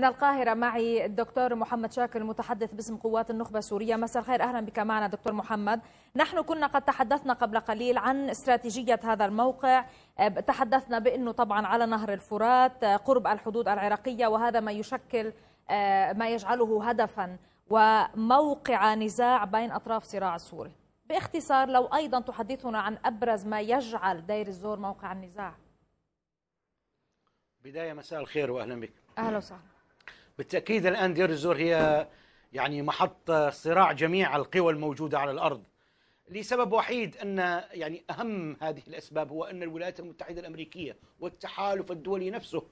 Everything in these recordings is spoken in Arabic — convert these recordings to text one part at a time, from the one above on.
من القاهرة معي الدكتور محمد شاكر المتحدث باسم قوات النخبة السورية. مساء الخير. أهلا بك معنا دكتور محمد. نحن كنا قد تحدثنا قبل قليل عن استراتيجية هذا الموقع. تحدثنا بأنه طبعا على نهر الفرات قرب الحدود العراقية وهذا ما يشكل ما يجعله هدفا وموقع نزاع بين أطراف صراع سوري. باختصار لو أيضا تحدثنا عن أبرز ما يجعل دير الزور موقع النزاع. بداية مساء الخير وأهلا بك. أهلا وسهلا. بالتأكيد الآن دير الزور هي يعني محط صراع جميع القوى الموجودة على الأرض. لسبب وحيد أن يعني أهم هذه الأسباب هو أن الولايات المتحدة الأمريكية والتحالف الدولي نفسه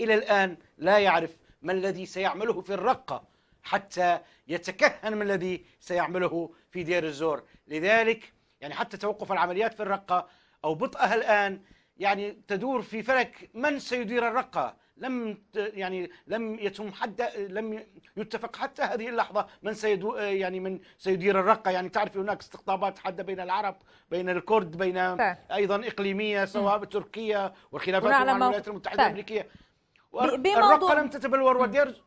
إلى الآن لا يعرف ما الذي سيعمله في الرقة حتى يتكهن ما الذي سيعمله في دير الزور لذلك يعني حتى توقف العمليات في الرقة أو بطئها الآن يعني تدور في فلك من سيدير الرقة؟ لم يعني لم يتم حتى لم يتفق حتى هذه اللحظة من سيدو يعني من سيدير الرقة. يعني تعرف هناك استقطابات حادة بين العرب بين الكرد بين أيضا إقليمية سواء تركيا والخلافات مع الولايات المتحدة الأمريكية. الرقة لم تتبلور ودير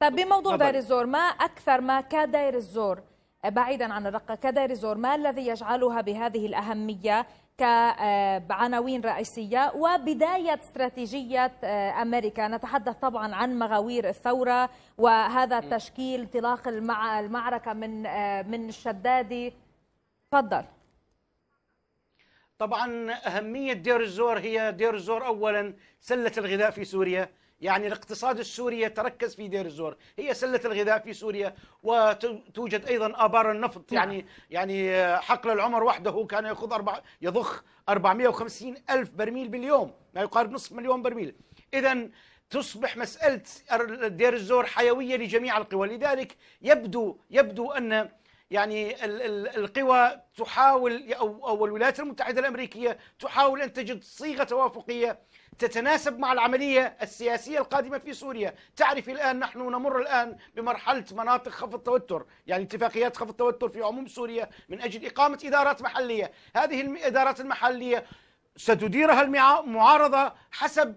طيب بموضوع دير الزور ما أكثر ما كدير الزور بعيدا عن الرقة كدير الزور ما الذي يجعلها بهذه الأهمية؟ كعناوين رئيسية وبداية استراتيجية أمريكا. نتحدث طبعا عن مغاوير الثورة وهذا التشكيل انطلاق المعركة من من الشدادي تفضل. طبعا أهمية دير الزور هي دير الزور أولا سلة الغذاء في سوريا. يعني الاقتصاد السوري يتركز في دير الزور. هي سلة الغذاء في سوريا وتوجد أيضا آبار النفط. نعم. يعني يعني حقل العمر وحده كان يأخذ أربع يضخ 450 ألف برميل باليوم. ما يقارب نصف مليون برميل. إذا تصبح مسألة دير الزور حيوية لجميع القوى. لذلك يبدو يبدو أن يعني القوى تحاول أو الولايات المتحدة الأمريكية تحاول أن تجد صيغة توافقية تتناسب مع العملية السياسية القادمة في سوريا. تعرف الآن نحن نمر الآن بمرحلة مناطق خفض التوتر يعني اتفاقيات خفض التوتر في عموم سوريا من أجل إقامة إدارات محلية. هذه الإدارات المحلية ستديرها المعارضة حسب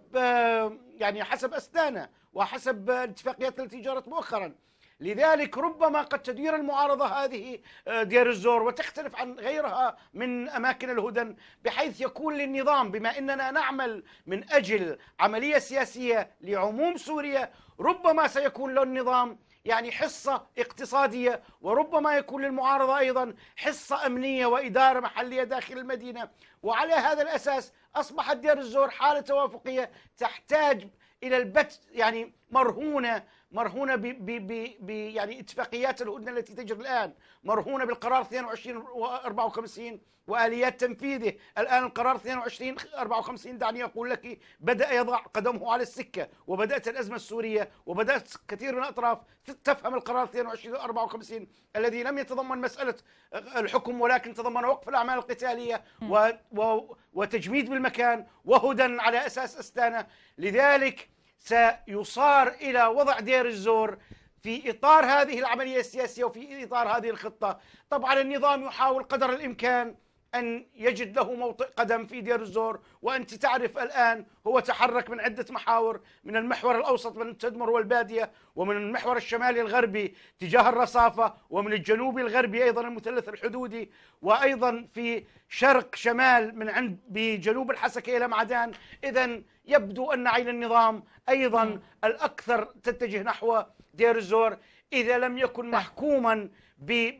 يعني حسب أستانا وحسب الاتفاقيات التي جرت مؤخرا. لذلك ربما قد تدير المعارضة هذه آه، دير الزور وتختلف عن غيرها من أماكن الهدن بحيث يكون للنظام بما أننا نعمل من أجل عملية سياسية لعموم سوريا ربما سيكون له النظام يعني حصة اقتصادية وربما يكون للمعارضة أيضا حصة أمنية وإدارة محلية داخل المدينة. وعلى هذا الأساس أصبحت دير الزور حالة توافقية تحتاج إلى البت يعني مرهونة مرهونة ب ب ب يعني اتفاقيات الهدنة التي تجري الآن. مرهونة بالقرار 22 54 وآليات تنفيذه. الآن القرار 22 54 دعني أقول لك بدأ يضع قدمه على السكة وبدأت الأزمة السورية وبدأت كثير من الأطراف تفهم القرار 22 54 الذي لم يتضمن مسألة الحكم ولكن تضمن وقف الأعمال القتالية و و وتجميد بالمكان وهدى على أساس استانه لذلك سيصار إلى وضع دير الزور في إطار هذه العملية السياسية وفي إطار هذه الخطة. طبعا النظام يحاول قدر الإمكان أن يجد له موطئ قدم في دير الزور. وأنت تعرف الآن هو تحرك من عدة محاور من المحور الأوسط من التدمر والبادية ومن المحور الشمالي الغربي تجاه الرصافة ومن الجنوبي الغربي أيضا المثلث الحدودي. وأيضا في شرق شمال من عند بجنوب الحسكة إلى معدان. إذا يبدو أن عين النظام أيضا الأكثر تتجه نحو دير الزور. إذا لم يكن محكوما ب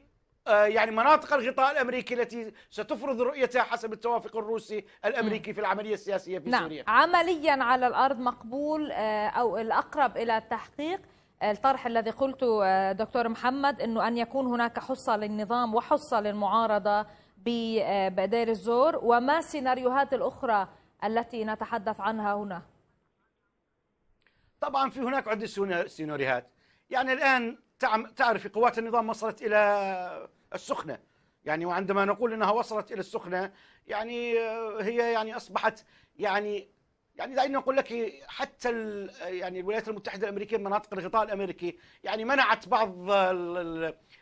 يعني مناطق الغطاء الأمريكي التي ستفرض رؤيتها حسب التوافق الروسي الأمريكي في العملية السياسية في نعم. سوريا. عمليا على الأرض مقبول آه، أو الأقرب إلى التحقيق الطرح الذي قلته آه، دكتور محمد إنه أن يكون هناك حصة للنظام وحصة للمعارضة بدير الزور وما السيناريوهات الأخرى التي نتحدث عنها هنا؟ طبعا في هناك عدة سيناريوهات يعني الآن تعرف قوات النظام وصلت إلى السخنة. يعني وعندما نقول إنها وصلت إلى السخنة يعني آه، هي يعني أصبحت يعني يعني دعيني أقول لك حتى يعني الولايات المتحدة الأمريكية مناطق الغطاء الأمريكي يعني منعت بعض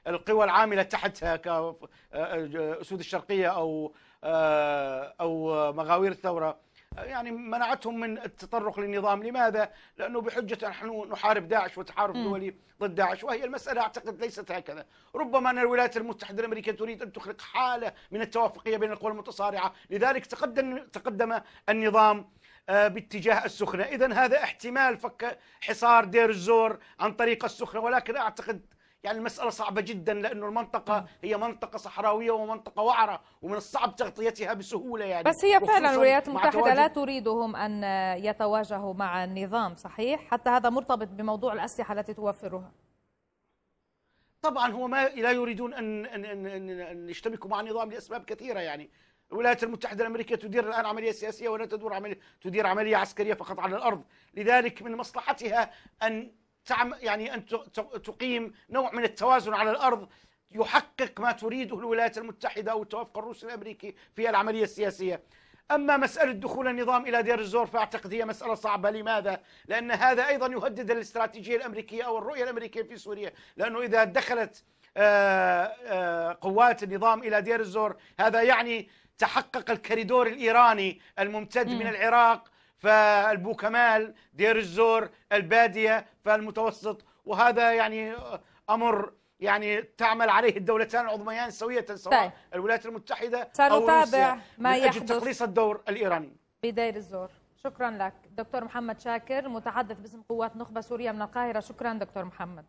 القوى العاملة تحتها كاسود آه، الشرقية أو آه، أو مغاوير الثورة. يعني منعتهم من التطرق للنظام. لماذا؟ لأنه بحجة نحن نحارب داعش وتحارب دولي ضد داعش وهي المسألة أعتقد ليست هكذا. ربما أن الولايات المتحدة الأمريكية تريد أن تخلق حالة من التوافقية بين القوى المتصارعة. لذلك تقدم, تقدم النظام آه، باتجاه السخنة. إذا هذا احتمال فك حصار دير الزور عن طريق السخنة ولكن أعتقد يعني المسألة صعبة جدا لأنه المنطقة هي منطقة صحراوية ومنطقة وعرة ومن الصعب تغطيتها بسهولة يعني. بس هي فعلا الولايات المتحدة لا تريدهم أن يتواجهوا مع النظام صحيح؟ حتى هذا مرتبط بموضوع الأسلحة التي توفرها. طبعا هو ما لا يريدون أن, أن, أن, أن يشتبكوا مع النظام لأسباب كثيرة يعني. الولايات المتحدة الأمريكية تدير الآن عملية سياسية ولا تدور عملية تدير عملية عسكرية فقط على الأرض. لذلك من مصلحتها أن يعني أن تقيم نوع من التوازن على الأرض يحقق ما تريده الولايات المتحدة أو التوافق الروسي الأمريكي في العملية السياسية. أما مسألة دخول النظام إلى دير الزور فأعتقد هي مسألة صعبة. لماذا؟ لأن هذا أيضا يهدد الاستراتيجية الأمريكية أو الرؤية الأمريكية في سوريا. لأنه إذا دخلت آه، آه، قوات النظام إلى دير الزور هذا يعني تحقق الكريدور الإيراني الممتد من العراق فالبوكمال دير الزور البادية فالمتوسط. وهذا يعني أمر يعني تعمل عليه الدولتان العظميان سوية سواء طيب. الولايات المتحدة أو روسيا ما يحدث تقليص الدور الإيراني. بدير الزور. شكرا لك. دكتور محمد شاكر متحدث باسم قوات نخبة سوريا من القاهرة. شكرا دكتور محمد.